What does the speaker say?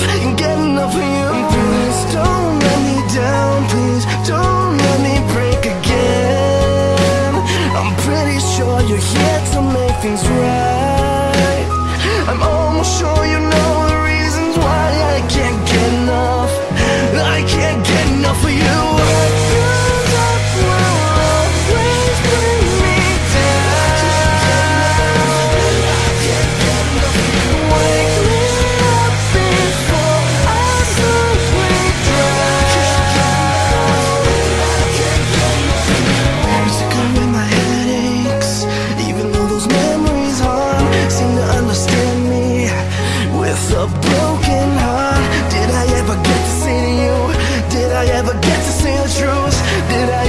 you Please don't let me down, please don't let me break again. I'm pretty sure you're here to make things right. I'm almost sure you broken heart Did I ever get to see you? Did I ever get to see the truth? Did I